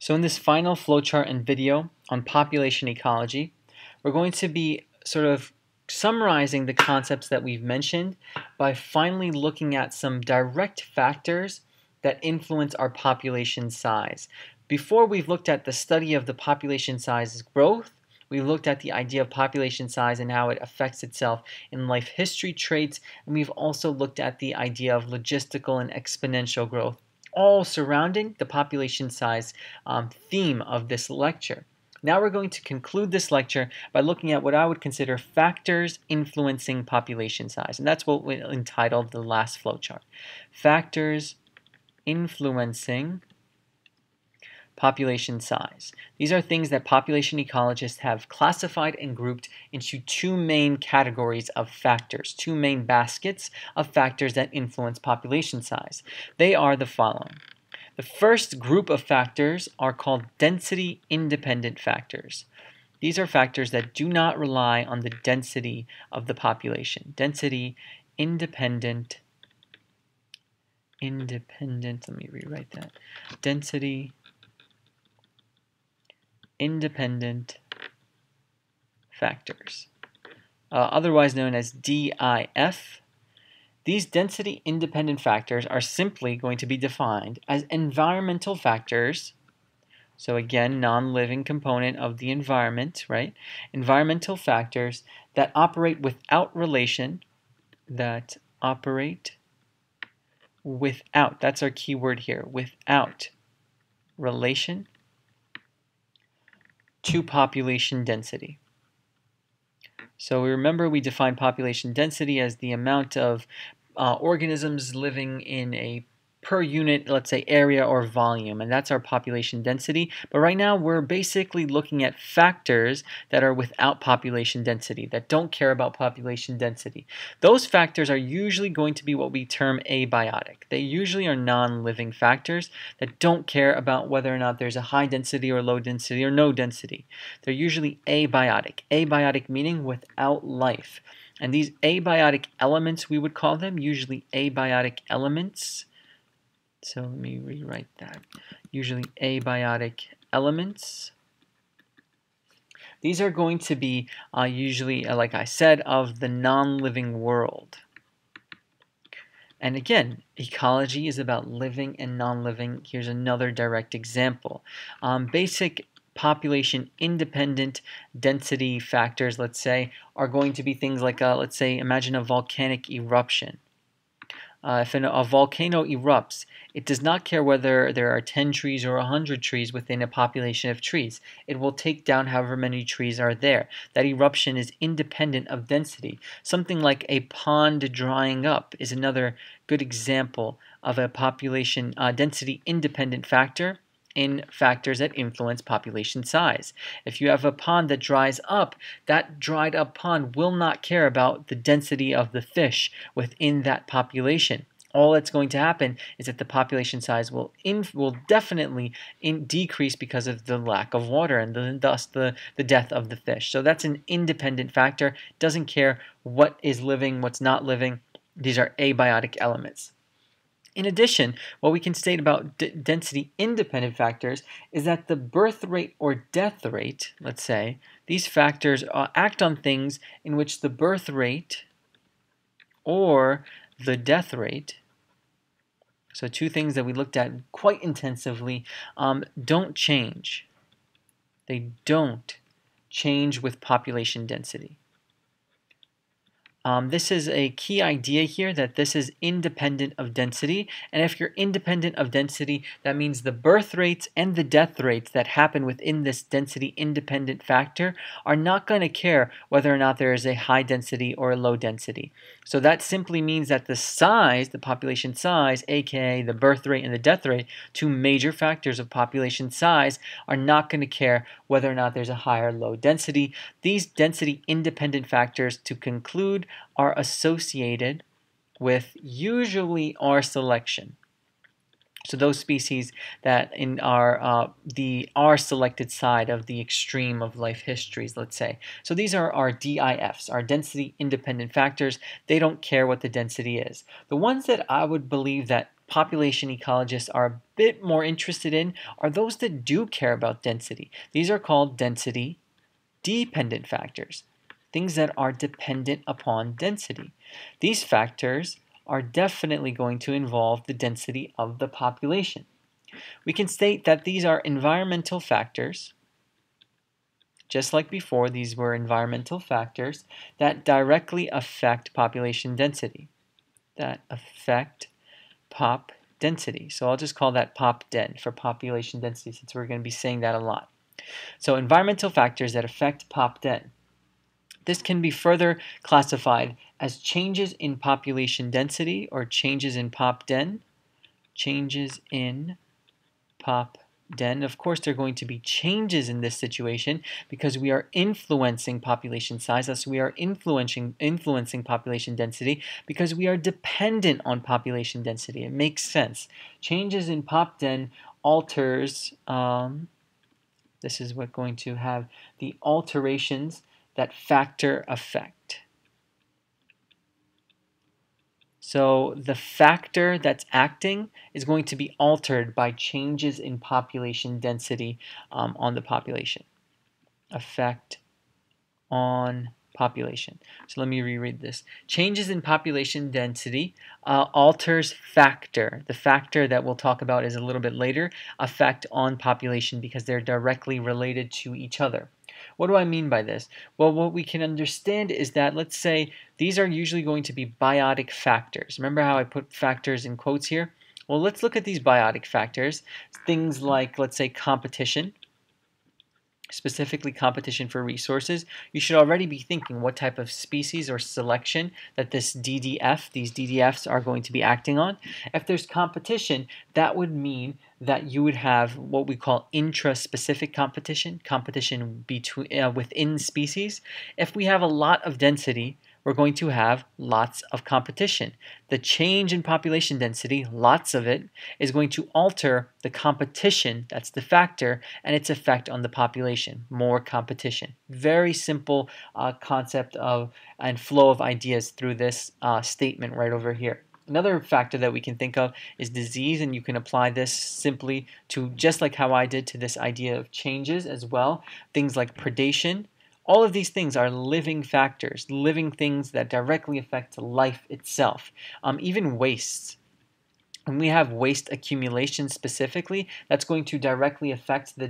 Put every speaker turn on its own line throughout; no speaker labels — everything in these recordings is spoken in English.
So in this final flowchart and video on population ecology, we're going to be sort of summarizing the concepts that we've mentioned by finally looking at some direct factors that influence our population size. Before we've looked at the study of the population size growth, we looked at the idea of population size and how it affects itself in life history traits, and we've also looked at the idea of logistical and exponential growth all surrounding the population size um, theme of this lecture. Now we're going to conclude this lecture by looking at what I would consider factors influencing population size. And that's what we entitled the last flowchart. Factors influencing population size. These are things that population ecologists have classified and grouped into two main categories of factors, two main baskets of factors that influence population size. They are the following. The first group of factors are called density independent factors. These are factors that do not rely on the density of the population. Density independent independent, let me rewrite that. Density independent factors, uh, otherwise known as DIF. These density independent factors are simply going to be defined as environmental factors. So again, non-living component of the environment, right? Environmental factors that operate without relation, that operate without, that's our key word here, without relation to population density. So we remember we defined population density as the amount of uh, organisms living in a per unit, let's say, area or volume, and that's our population density. But right now, we're basically looking at factors that are without population density, that don't care about population density. Those factors are usually going to be what we term abiotic. They usually are non-living factors that don't care about whether or not there's a high density or low density or no density. They're usually abiotic. Abiotic meaning without life. And these abiotic elements, we would call them usually abiotic elements so let me rewrite that. Usually abiotic elements. These are going to be uh, usually, uh, like I said, of the non-living world. And again, ecology is about living and non-living. Here's another direct example. Um, basic population independent density factors, let's say, are going to be things like, uh, let's say, imagine a volcanic eruption. Uh, if an, a volcano erupts, it does not care whether there are 10 trees or 100 trees within a population of trees. It will take down however many trees are there. That eruption is independent of density. Something like a pond drying up is another good example of a population uh, density independent factor in factors that influence population size. If you have a pond that dries up, that dried up pond will not care about the density of the fish within that population. All that's going to happen is that the population size will will definitely in, decrease because of the lack of water and the, thus the, the death of the fish. So that's an independent factor. Doesn't care what is living, what's not living. These are abiotic elements. In addition, what we can state about density independent factors is that the birth rate or death rate, let's say, these factors uh, act on things in which the birth rate or the death rate, so two things that we looked at quite intensively, um, don't change. They don't change with population density. Um, this is a key idea here that this is independent of density. And if you're independent of density, that means the birth rates and the death rates that happen within this density independent factor are not going to care whether or not there is a high density or a low density. So that simply means that the size, the population size, aka the birth rate and the death rate, two major factors of population size, are not going to care whether or not there's a high or low density. These density independent factors, to conclude, are associated with usually R selection. So those species that in are uh, the R selected side of the extreme of life histories, let's say. So these are our DIFs, our density independent factors. They don't care what the density is. The ones that I would believe that population ecologists are a bit more interested in are those that do care about density. These are called density dependent factors, things that are dependent upon density. These factors are definitely going to involve the density of the population. We can state that these are environmental factors, just like before, these were environmental factors that directly affect population density, that affect pop density. So I'll just call that pop den for population density since we're going to be saying that a lot. So environmental factors that affect pop den. This can be further classified as changes in population density or changes in pop den, changes in pop den. Of course, there are going to be changes in this situation because we are influencing population size, thus we are influencing, influencing population density because we are dependent on population density. It makes sense. Changes in pop den alters, um, this is what going to have the alterations that factor effect. So the factor that's acting is going to be altered by changes in population density um, on the population. Effect on population. So let me reread this. Changes in population density uh, alters factor. The factor that we'll talk about is a little bit later, effect on population because they're directly related to each other. What do I mean by this? Well, what we can understand is that, let's say, these are usually going to be biotic factors. Remember how I put factors in quotes here? Well, let's look at these biotic factors. Things like, let's say, competition, specifically competition for resources, you should already be thinking what type of species or selection that this DDF, these DDFs are going to be acting on. If there's competition, that would mean that you would have what we call intra-specific competition, competition between uh, within species. If we have a lot of density, we're going to have lots of competition. The change in population density, lots of it, is going to alter the competition, that's the factor, and its effect on the population, more competition. Very simple uh, concept of and flow of ideas through this uh, statement right over here. Another factor that we can think of is disease, and you can apply this simply to just like how I did to this idea of changes as well. Things like predation, all of these things are living factors, living things that directly affect life itself. Um, even wastes. When we have waste accumulation specifically, that's going to directly affect the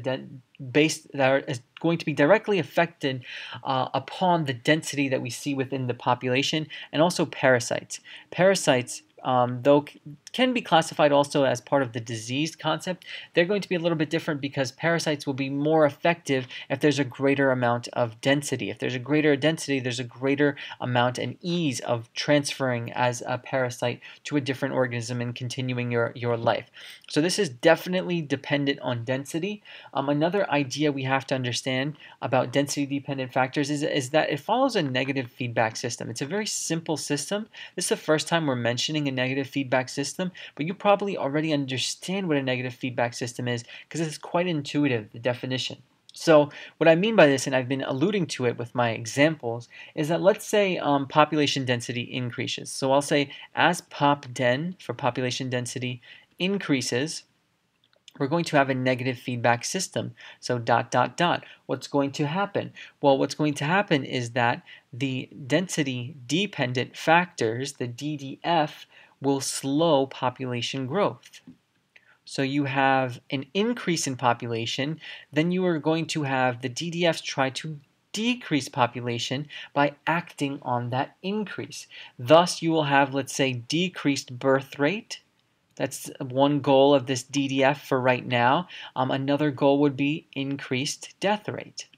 base that is going to be directly affected uh, upon the density that we see within the population, and also parasites. Parasites um, though can be classified also as part of the diseased concept, they're going to be a little bit different because parasites will be more effective if there's a greater amount of density. If there's a greater density, there's a greater amount and ease of transferring as a parasite to a different organism and continuing your, your life. So this is definitely dependent on density. Um, another idea we have to understand about density dependent factors is, is that it follows a negative feedback system. It's a very simple system. This is the first time we're mentioning a negative feedback system, but you probably already understand what a negative feedback system is because it's quite intuitive, the definition. So what I mean by this, and I've been alluding to it with my examples, is that let's say um, population density increases. So I'll say as pop den for population density increases, we're going to have a negative feedback system. So dot, dot, dot. What's going to happen? Well, what's going to happen is that the density dependent factors, the DDF, will slow population growth. So you have an increase in population, then you are going to have the DDFs try to decrease population by acting on that increase. Thus, you will have, let's say, decreased birth rate, that's one goal of this DDF for right now. Um, another goal would be increased death rate.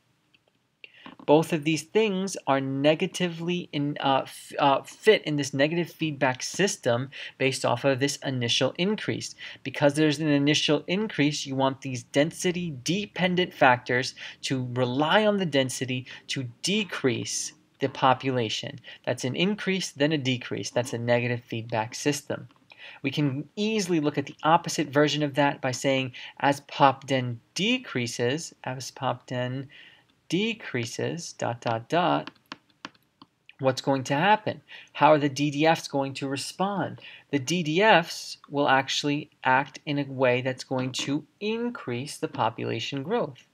Both of these things are negatively in, uh, uh, fit in this negative feedback system based off of this initial increase. Because there's an initial increase, you want these density dependent factors to rely on the density to decrease the population. That's an increase, then a decrease. That's a negative feedback system. We can easily look at the opposite version of that by saying as popden decreases, as popden decreases, dot, dot, dot, what's going to happen? How are the DDFs going to respond? The DDFs will actually act in a way that's going to increase the population growth.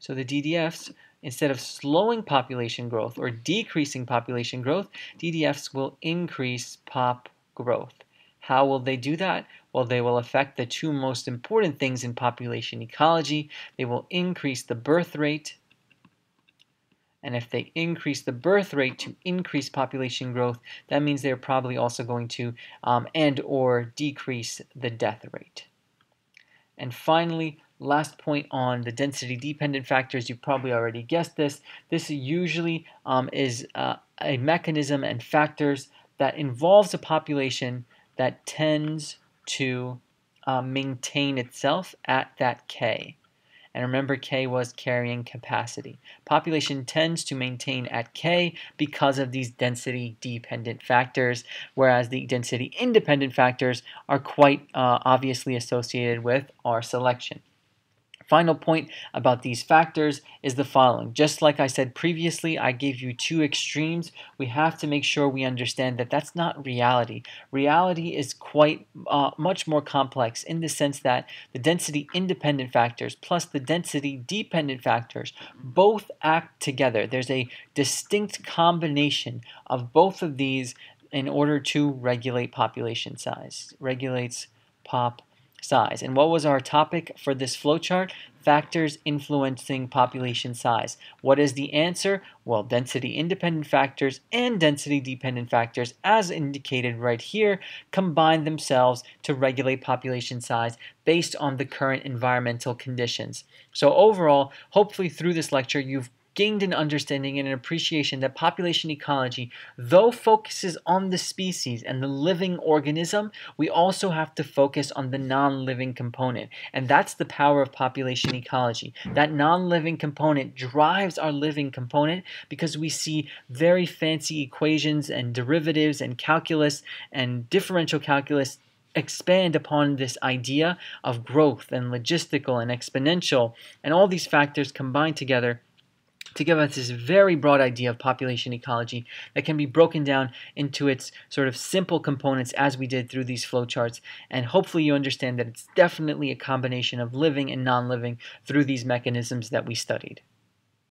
So the DDFs, instead of slowing population growth or decreasing population growth, DDFs will increase pop growth. How will they do that? Well, they will affect the two most important things in population ecology. They will increase the birth rate and if they increase the birth rate to increase population growth, that means they're probably also going to um, and or decrease the death rate. And finally, last point on the density dependent factors, you probably already guessed this. This usually um, is uh, a mechanism and factors that involves a population that tends to uh, maintain itself at that K. And remember, K was carrying capacity. Population tends to maintain at K because of these density dependent factors, whereas the density independent factors are quite uh, obviously associated with R selection. Final point about these factors is the following. Just like I said previously, I gave you two extremes. We have to make sure we understand that that's not reality. Reality is quite uh, much more complex in the sense that the density independent factors plus the density dependent factors both act together. There's a distinct combination of both of these in order to regulate population size. Regulates pop size. And what was our topic for this flowchart? Factors influencing population size. What is the answer? Well, density independent factors and density dependent factors, as indicated right here, combine themselves to regulate population size based on the current environmental conditions. So overall, hopefully through this lecture, you've gained an understanding and an appreciation that population ecology, though focuses on the species and the living organism, we also have to focus on the non-living component. And that's the power of population ecology. That non-living component drives our living component because we see very fancy equations and derivatives and calculus and differential calculus expand upon this idea of growth and logistical and exponential and all these factors combined together to give us this very broad idea of population ecology that can be broken down into its sort of simple components as we did through these flowcharts. And hopefully you understand that it's definitely a combination of living and non-living through these mechanisms that we studied.